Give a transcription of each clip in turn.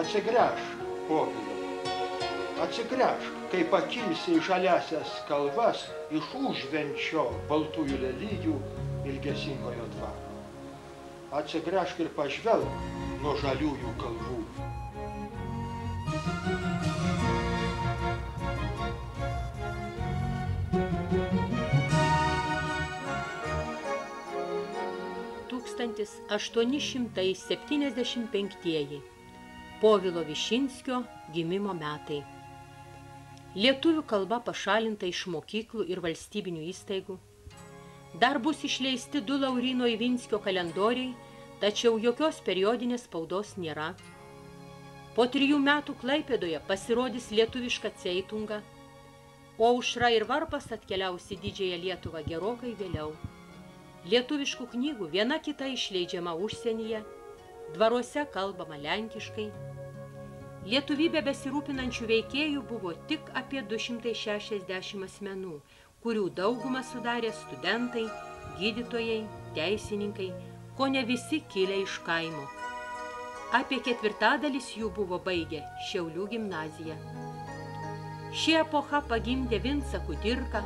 Atsigręžk, povilai. Atsigręžk, kai pakilsi į žaliasias kalvas iš užvenčio baltųjų lelyjų ilgesingojo dvaro. Atsigręžk ir pažvelk nuo žaliųjų kalvų. Tūkstantis aštuoni šimtai septyniasdešimt penktieji. Povilo Višinskio gimimo metai. Lietuvių kalba pašalinta iš mokyklų ir valstybinių įstaigų. Dar bus išleisti du Laurino Ivinskio kalendoriai, tačiau jokios periodinės spaudos nėra. Po trijų metų Klaipėdoje pasirodys lietuviška ceitunga, o aušra ir varpas atkeliaus į didžiąją Lietuvą gerokai vėliau. Lietuviškų knygų viena kita išleidžiama užsienyje, dvaruose kalbama lenkiškai. Lietuvybė besirūpinančių veikėjų buvo tik apie 260 asmenų, kurių daugumą sudarė studentai, gydytojai, teisininkai, ko ne visi kilę iš kaimo. Apie ketvirtadalis jų buvo baigę Šiaulių gimnaziją. Ši epocha pagimdė Vincą Kudirką,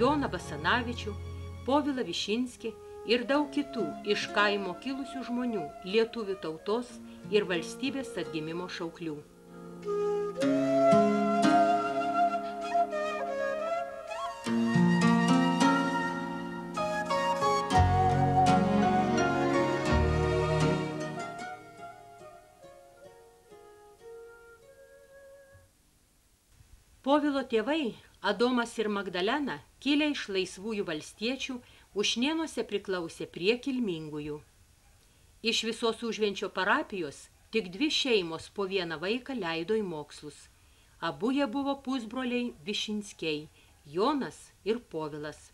Joną Basanavičių, Povilą Višinskį ir daug kitų iš kaimo kilusių žmonių, lietuvių tautos ir valstybės atgimimo šauklių. Povilo tėvai, Adomas ir Magdalena, kilę iš laisvųjų valstiečių, Ušnėnuose priklausė prie kilmingųjų. Iš visos užvenčio parapijos tik dvi šeimos po vieną vaiką leido į mokslus. Abu jie buvo pusbroliai Višinskiai, Jonas ir Povilas.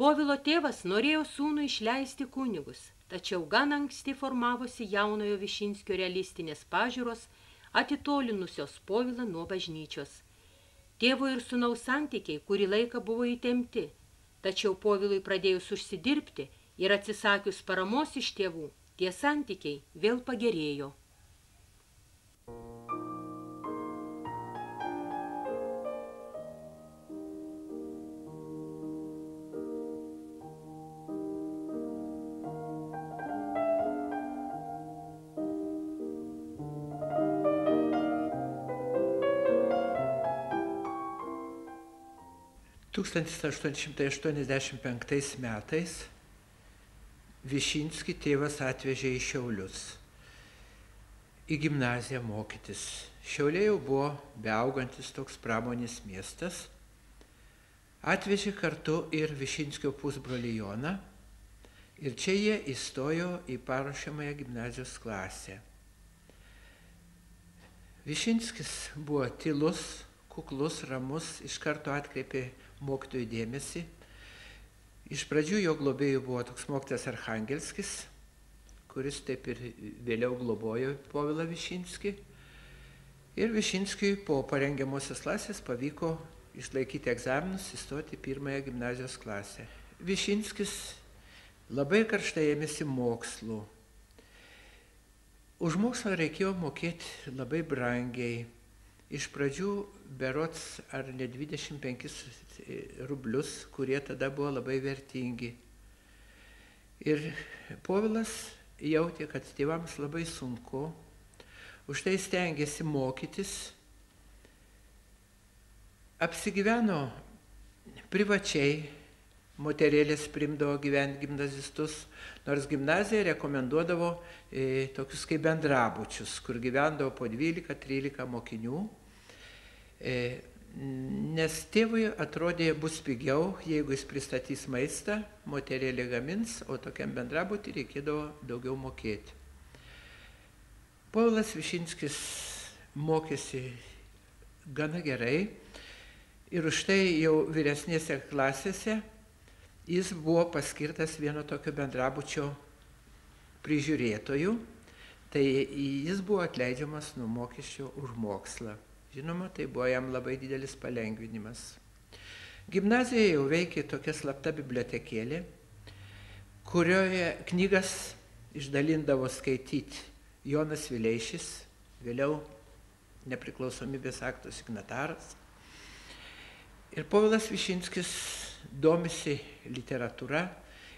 Povilo tėvas norėjo sūnų išleisti kunigus, tačiau gan anksti formavosi jaunojo Višinskio realistinės pažiūros, atitolinusios Povilą nuo bažnyčios. Tėvo ir sūnaus santykiai kurį laiką buvo įtemti, tačiau Povilui pradėjus užsidirbti ir atsisakius paramos iš tėvų, tie santykiai vėl pagerėjo. Tūkstantis aštuoni šimtai aštuoniasdešimt penktais metais Višinski tėvas atvežė į Šiaulius į gimnaziją mokytis. Šiauliai jau buvo beaugantis toks pramonės miestas. Atvežė kartu ir Višinskio pusbrolį Joną ir čia jie įstojo į paruošiamąją gimnazijos klasę. Višinskis buvo tylus, kuklus, ramus, iš karto atkreipė mokytojų dėmesį. Iš pradžių jo globėjų buvo toks mokytas Arhangelskis, kuris taip ir vėliau globojo Povilą Višinskį. Ir Višinskiui po parengiamosios klasės pavyko išlaikyti egzaminus, įstoti pirmąją gimnazijos klasę. Višinskis labai karštai ėmėsi mokslų. Už mokslą reikėjo mokėti labai brangiai. Iš pradžių berots ar ne 25 rublius, kurie tada buvo labai vertingi. Ir Povilas jautė, kad tėvams labai sunku, už tai stengiasi mokytis, apsigyveno privačiai, moterėlės primdavo gyventi gimnazistus, nors gimnazija rekomenduodavo e, tokius kaip bendrabučius, kur gyvendavo po 12-13 mokinių. E, nes tėvui atrodė bus pigiau, jeigu jis pristatys maistą, moterėlė gamins, o tokiam bendrabutį reikėdavo daugiau mokėti. Paulas Višinskis mokėsi gana gerai ir už tai jau vyresnėse klasėse jis buvo paskirtas vieno tokio bendrabučio prižiūrėtojų, tai jis buvo atleidžiamas nuo mokesčio už mokslą. Žinoma, tai buvo jam labai didelis palengvinimas. Gimnazijoje jau veikė tokia slapta bibliotekėlė, kurioje knygas išdalindavo skaityti Jonas Vileišis, vėliau nepriklausomybės akto signataras. Ir Povilas Višinskis domisi literatūra,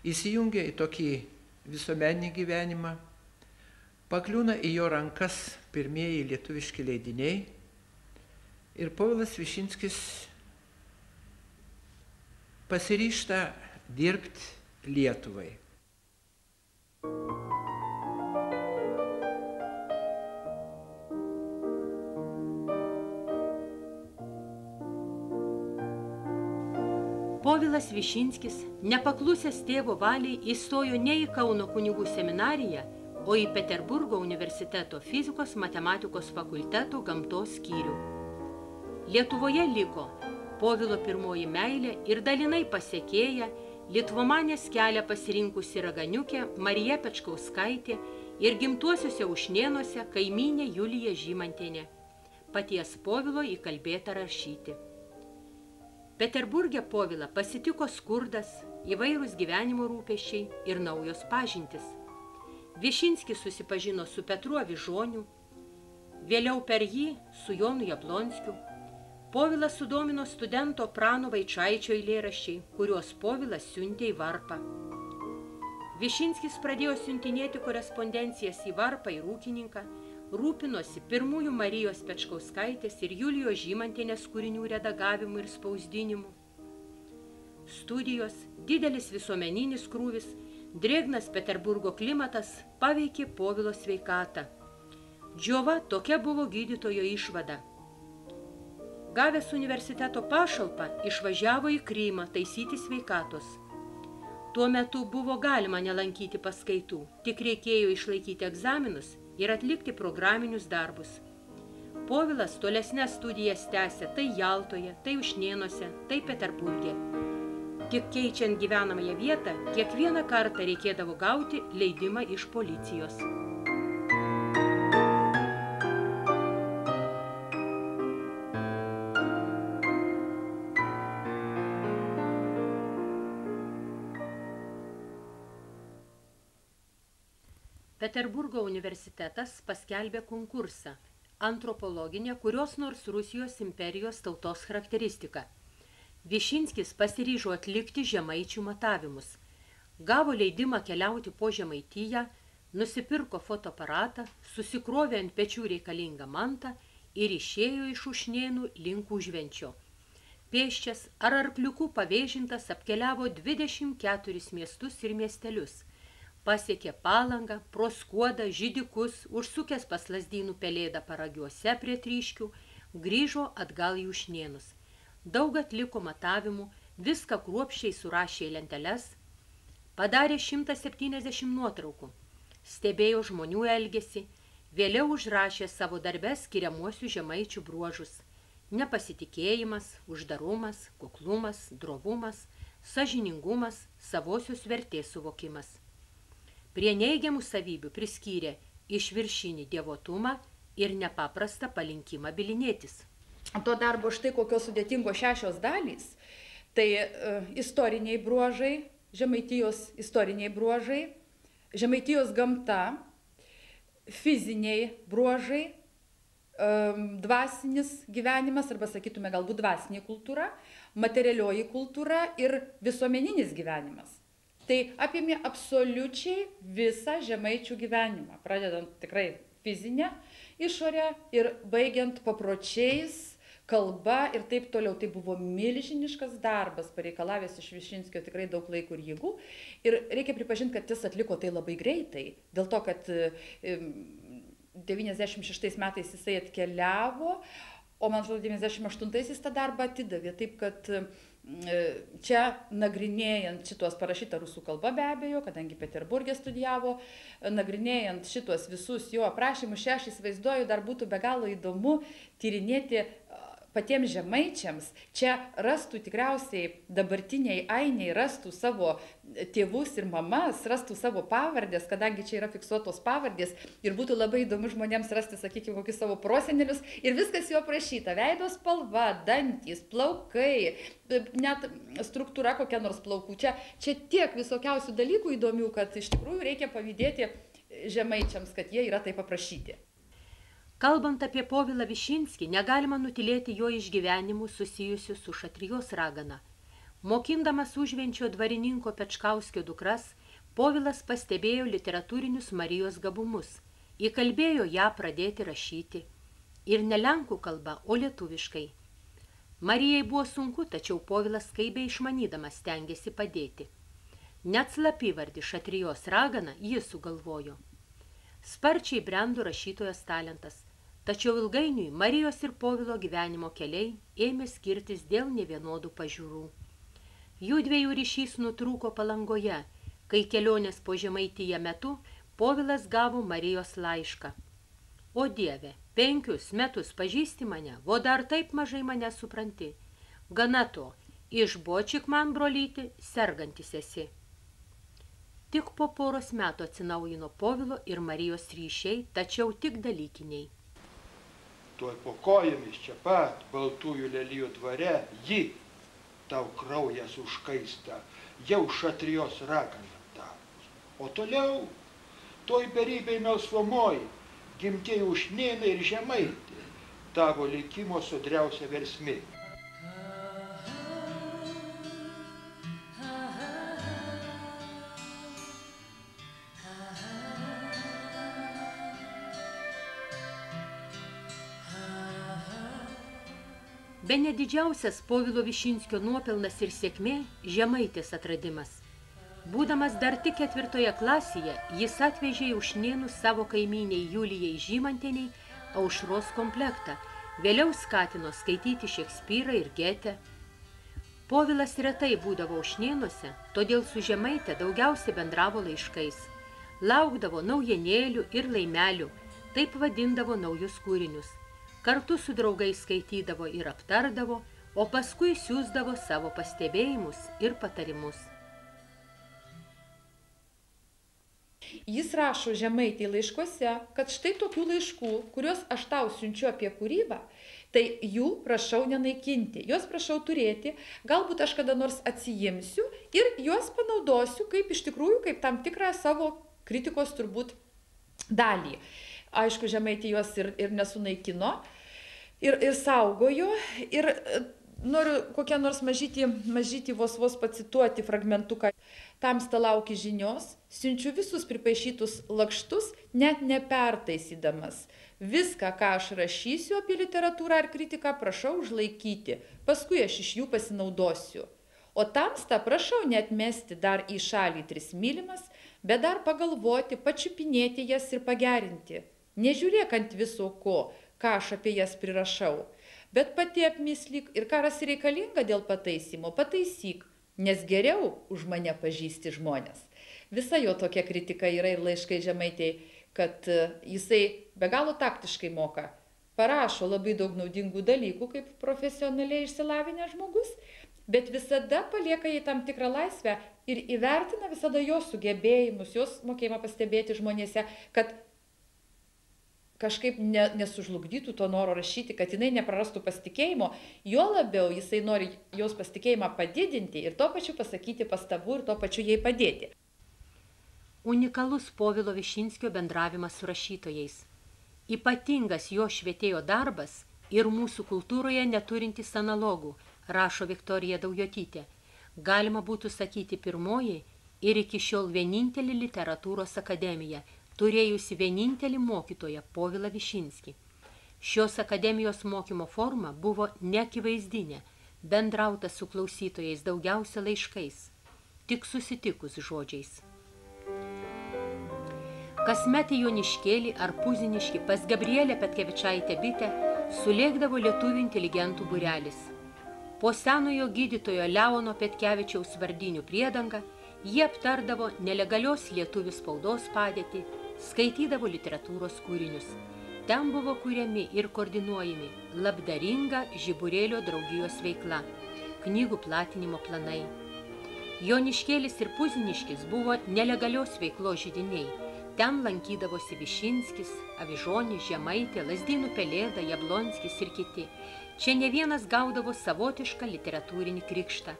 įsijungia į tokį visuomeninį gyvenimą, pakliūna į jo rankas pirmieji lietuviški leidiniai ir Povilas Višinskis pasiryšta dirbti Lietuvai. Povilas Višinskis, nepaklusęs tėvo valiai, įstojo ne į Kauno kunigų seminariją, o į Peterburgo universiteto fizikos matematikos fakulteto gamtos skyrių. Lietuvoje liko Povilo pirmoji meilė ir dalinai pasiekėja Litvomanės kelią pasirinkusi raganiukė Marija Pečkauskaitė ir gimtuosiuose užnienuose kaimynė Julija Žymantienė. Paties Povilo įkalbėta rašyti. Peterburgė Povilą pasitiko skurdas, įvairūs gyvenimo rūpešiai ir naujos pažintis. Višinskis susipažino su Petru Avižoniu, vėliau per jį su Jonu Jablonskiu. Povilas sudomino studento Prano Vaičaičio eilėraščiai, kuriuos Povilas siuntė į Varpą. Višinskis pradėjo siuntinėti korespondencijas į Varpą ir ūkininką, rūpinosi pirmųjų Marijos Pečkauskaitės ir Julijos Žymantinės kūrinių redagavimu ir spausdinimu. Studijos, didelis visuomeninis krūvis, drėgnas Peterburgo klimatas paveikė povilo sveikatą. Džiova tokia buvo gydytojo išvada. Gavęs universiteto pašalpą, išvažiavo į Krymą taisyti sveikatos. Tuo metu buvo galima nelankyti paskaitų, tik reikėjo išlaikyti egzaminus ir atlikti programinius darbus. Povilas tolesnės studijas tęsė tai Jaltoje, tai Užnienuose, tai Peterburgė. Tik keičiant gyvenamąją vietą, kiekvieną kartą reikėdavo gauti leidimą iš policijos. Peterburgo universitetas paskelbė konkursą antropologinė kurios nors Rusijos imperijos tautos charakteristika. Višinskis pasiryžo atlikti žemaičių matavimus. Gavo leidimą keliauti po žemaityją, nusipirko fotoaparatą, susikrovė ant pečių reikalingą mantą ir išėjo iš užnėnų link užvenčio. Pėščias ar arkliukų pavėžintas apkeliavo 24 miestus ir miestelius – pasiekė palangą, proskuodą, žydikus, užsukęs pas lasdynų pelėdą paragiuose prie tryškių, grįžo atgal į užnienus. Daug atliko matavimų, viską kruopščiai surašė į lenteles, padarė 170 nuotraukų, stebėjo žmonių elgesį, vėliau užrašė savo darbę skiriamuosius žemaičių bruožus – nepasitikėjimas, uždarumas, kuklumas, drovumas, sažiningumas, savosios vertės suvokimas – Prie neigiamų savybių priskyrė išviršinį dievotumą ir nepaprastą palinkimą bilinėtis. To darbo štai kokios sudėtingos šešios dalys. Tai uh, istoriniai bruožai, žemaitijos istoriniai bruožai, žemaitijos gamta, fiziniai bruožai, um, dvasinis gyvenimas, arba sakytume galbūt dvasinė kultūra, materialioji kultūra ir visuomeninis gyvenimas. Tai apėmė absoliučiai visą žemaičių gyvenimą, pradedant tikrai fizinę išorę ir baigiant papročiais, kalba ir taip toliau. Tai buvo milžiniškas darbas, pareikalavęs iš Višinskio tikrai daug laiko ir jėgų. Ir reikia pripažinti, kad jis atliko tai labai greitai, dėl to, kad 96 metais jisai atkeliavo, o man atrodo 98-aisiais tą darbą atidavė. Taip kad čia nagrinėjant šitos parašyta rusų kalba be abejo, kadangi Peterburgė studijavo, e, nagrinėjant šitos visus jo aprašymus, čia aš įsivaizduoju, dar būtų be galo įdomu tyrinėti patiems žemaičiams čia rastų tikriausiai dabartiniai ainiai rastų savo tėvus ir mamas, rastų savo pavardės, kadangi čia yra fiksuotos pavardės ir būtų labai įdomu žmonėms rasti, sakykime, kokius savo prosenelius ir viskas jo prašyta. Veido spalva, dantys, plaukai, net struktūra kokia nors plaukų. Čia, čia tiek visokiausių dalykų įdomių, kad iš tikrųjų reikia pavydėti žemaičiams, kad jie yra taip paprašyti. Kalbant apie Povilą Višinskį, negalima nutilėti jo išgyvenimų susijusių su Šatrijos ragana. Mokindamas užvenčio dvarininko Pečkauskio dukras, Povilas pastebėjo literatūrinius Marijos gabumus, įkalbėjo ją pradėti rašyti. Ir ne lenkų kalba, o lietuviškai. Marijai buvo sunku, tačiau Povilas skaibiai išmanydamas stengiasi padėti. Net slapyvardį Šatrijos ragana jis sugalvojo. Sparčiai brendo rašytojos talentas – Tačiau ilgainiui Marijos ir Povilo gyvenimo keliai ėmė skirtis dėl nevienodų pažiūrų. Jų dviejų ryšys nutrūko palangoje, kai kelionės po žemaityje metu Povilas gavo Marijos laišką. O Dieve, penkius metus pažįsti mane, o dar taip mažai mane supranti. Gana to, išbočik man brolyti, sergantis esi. Tik po poros metų atsinaujino Povilo ir Marijos ryšiai, tačiau tik dalykiniai tuoj po kojomis čia pat baltųjų lelijų dvare ji tau kraujas užkaista jau šatrijos ragana tapus. O toliau toj beribėj melsvomoj gimtieji ušnėnai ir žemaitė tavo likimo sudriausia versmė Bene didžiausias Povilo Višinskio nuopelnas ir sėkmė – žemaitės atradimas. Būdamas dar tik ketvirtoje klasėje, jis atvežė užnienus savo kaimyniai Julijai Žymanteniai aušros komplektą, vėliau skatino skaityti Šekspyrą ir Getę. Povilas retai būdavo užnienuose, todėl su žemaitė daugiausiai bendravo laiškais. Laukdavo naujienėlių ir laimelių, taip vadindavo naujus kūrinius – kartu su draugais skaitydavo ir aptardavo, o paskui siūsdavo savo pastebėjimus ir patarimus. Jis rašo žemaitį laiškuose, kad štai tokių laiškų, kuriuos aš tau siunčiu apie kūrybą, tai jų prašau nenaikinti, juos prašau turėti, galbūt aš kada nors atsijimsiu ir juos panaudosiu kaip iš tikrųjų, kaip tam tikrą savo kritikos turbūt dalį. Aišku, žemaitį juos ir, ir nesunaikino, ir, ir saugojo. Ir e, noriu kokią nors mažytį, mažytį vos vos pacituoti fragmentuką. Tamsta lauki žinios, siunčiu visus pripaišytus lakštus, net nepertaisydamas. Viską, ką aš rašysiu apie literatūrą ar kritiką, prašau užlaikyti, paskui aš iš jų pasinaudosiu. O tamsta prašau net mesti dar į šalį tris mylimas, bet dar pagalvoti, pačiupinėti jas ir pagerinti. Nežiūrėk ant viso ko, ką aš apie jas prirašau. Bet pati apmislyk ir karas reikalinga dėl pataisymo, pataisyk, nes geriau už mane pažįsti žmonės. Visa jo tokia kritika yra ir laiškai žemaitiai, kad e, jisai be galo taktiškai moka. Parašo labai daug naudingų dalykų kaip profesionaliai išsilavinęs žmogus, bet visada palieka jį tam tikrą laisvę ir įvertina visada jos sugebėjimus, jos mokėjimą pastebėti žmonėse, kad kažkaip ne, nesužlugdytų to noro rašyti, kad jinai neprarastų pasitikėjimo, jo labiau jisai nori jos pasitikėjimą padidinti ir tuo pačiu pasakyti pastabų ir tuo pačiu jai padėti. Unikalus Povilo Višinskio bendravimas su rašytojais. Ypatingas jo švietėjo darbas ir mūsų kultūroje neturintis analogų, rašo Viktorija Daujotytė. Galima būtų sakyti pirmoji ir iki šiol vienintelį literatūros akademiją – turėjusi vienintelį mokytoją Povilą Višinskį. Šios akademijos mokymo forma buvo neakivaizdinė, bendrauta su klausytojais daugiausia laiškais, tik susitikus žodžiais. Kasmet į Joniškėlį ar Puziniškį pas Gabrielę Petkevičaitę bitę sulėkdavo lietuvių inteligentų burelis. Po senojo gydytojo Leono Petkevičiaus vardinių priedangą jie aptardavo nelegalios lietuvių spaudos padėtį, skaitydavo literatūros kūrinius. Ten buvo kūriami ir koordinuojami labdaringa žiburėlio draugijos veikla, knygų platinimo planai. Joniškėlis ir Puziniškis buvo nelegalios veiklos žydiniai. Ten lankydavosi Višinskis, Avižonis, Žemaitė, Lasdynų Pelėda, Jablonskis ir kiti. Čia ne vienas gaudavo savotišką literatūrinį krikštą.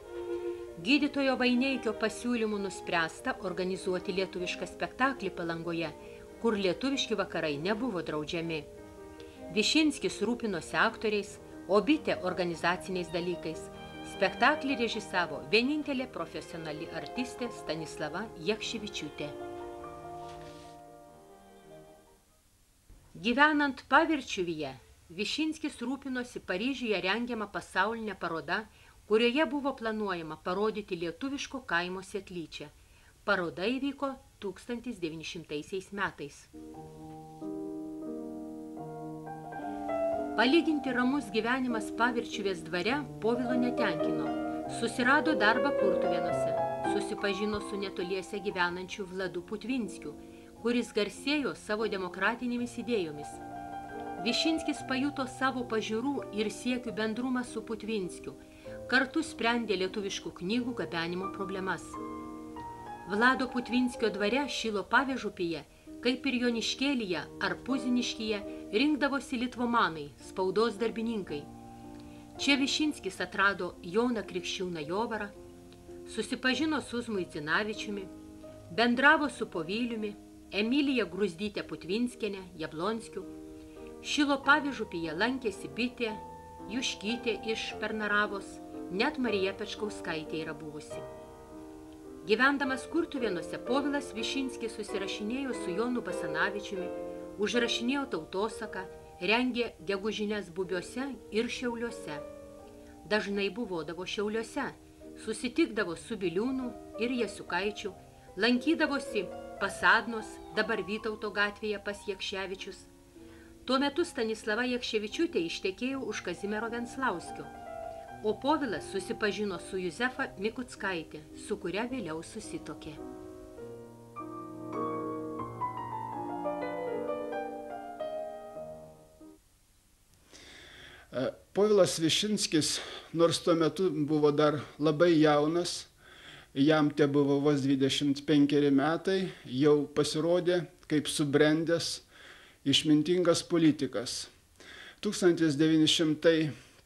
Gydytojo Vaineikio pasiūlymų nuspręsta organizuoti lietuvišką spektaklį palangoje – kur lietuviški vakarai nebuvo draudžiami. Višinskis rūpinosi aktoriais, o bitė organizaciniais dalykais. Spektaklį režisavo vienintelė profesionali artistė Stanislava Jekševičiūtė. Gyvenant pavirčiuvyje, Višinskis rūpinosi Paryžiuje rengiamą pasaulinę parodą, kurioje buvo planuojama parodyti lietuviško kaimo sėtlyčią. Paroda įvyko 1900 metais. Palyginti ramus gyvenimas pavirčiuvės dvare Povilo netenkino. Susirado darbą Kurtuvėnuose, susipažino su netoliese gyvenančiu Vladu Putvinskiu, kuris garsėjo savo demokratinėmis idėjomis – Višinskis pajuto savo pažiūrų ir siekių bendrumą su Putvinskiu. Kartu sprendė lietuviškų knygų gabenimo problemas. Vlado Putvinskio dvare Šilo pavežupyje, kaip ir Joniškėlyje ar Puziniškyje, rinkdavosi litvomanai, spaudos darbininkai. Čia Višinskis atrado Joną Krikščiūną Jovarą, susipažino su Zmuicinavičiumi, bendravo su Povyliumi, Emilija Gruzdytė Putvinskienė, Jablonskiu, Šilo pavyžupyje lankėsi bitė, Juškytė iš Pernaravos, net Marija Pečkauskaitė yra buvusi. Gyvendamas Kurtuvėnuose, Povilas Višinskis susirašinėjo su Jonu Basanavičiumi, užrašinėjo tautosaką, rengė gegužinės bubiuose ir šiauliuose. Dažnai buvodavo šiauliuose, susitikdavo su Biliūnu ir Jasiukaičiu, lankydavosi Pasadnos, dabar Vytauto gatvėje pas Jekševičius, Tuo metu Stanislava Jekševičiūtė ištekėjo už Kazimiero Venslauskio, o Povilas susipažino su Juzefa Mikuckaitė, su kuria vėliau susitokė. E, Povilas Višinskis, nors tuo metu buvo dar labai jaunas, jam te buvo vos 25 metai, jau pasirodė kaip subrendęs išmintingas politikas.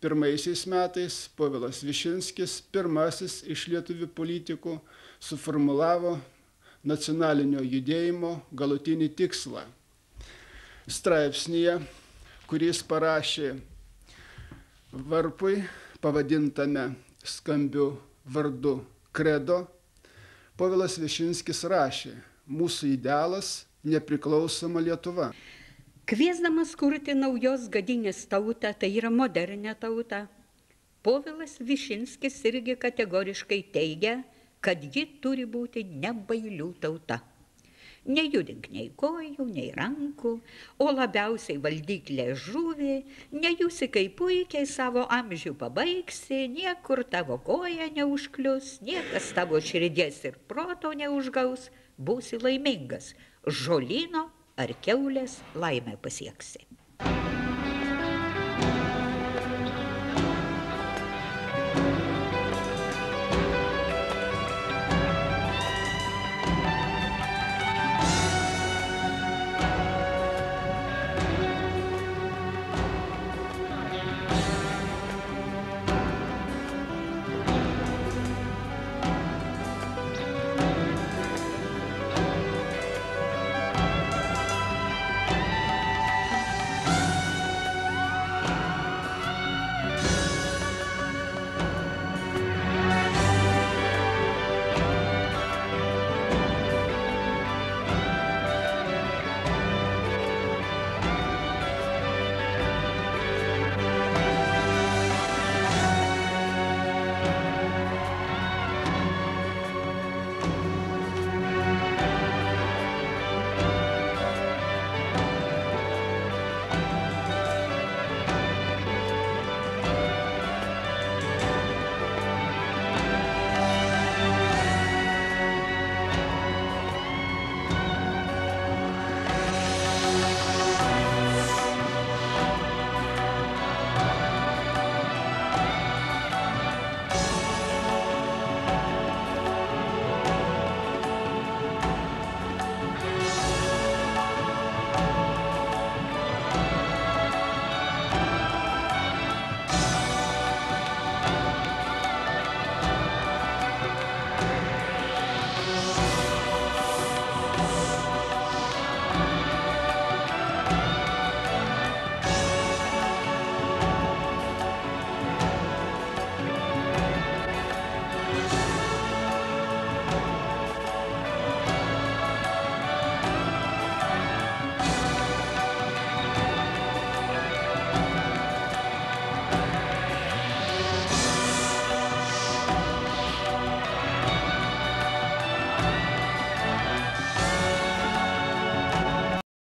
1901 metais Povilas Višinskis, pirmasis iš lietuvių politikų, suformulavo nacionalinio judėjimo galutinį tikslą. Straipsnėje, kuris parašė varpui, pavadintame skambiu vardu Kredo, Povilas Višinskis rašė, mūsų idealas nepriklausoma Lietuva. Kviesdamas kurti naujos gadinės tautą, tai yra modernę tautą, Povilas Višinskis irgi kategoriškai teigia, kad ji turi būti nebailių tauta. Nejudink nei kojų, nei rankų, o labiausiai valdyk liežuvį, nejusi kaip puikiai savo amžių pabaigsi, niekur tavo koja neužklius, niekas tavo širdies ir proto neužgaus, būsi laimingas, žolino ar keulės laimę pasieksi.